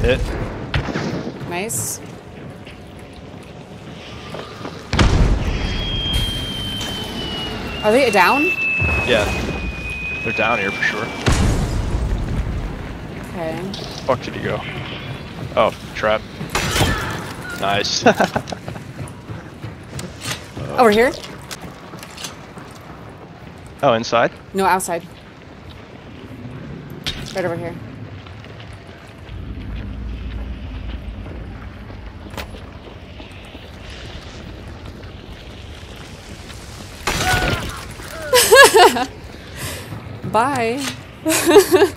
Hit. Nice. Are they down? Yeah. They're down here for sure. Okay. Fuck did he go? Oh, trap. Nice. Oh, over here? oh, inside? No, outside. Right over here. Bye.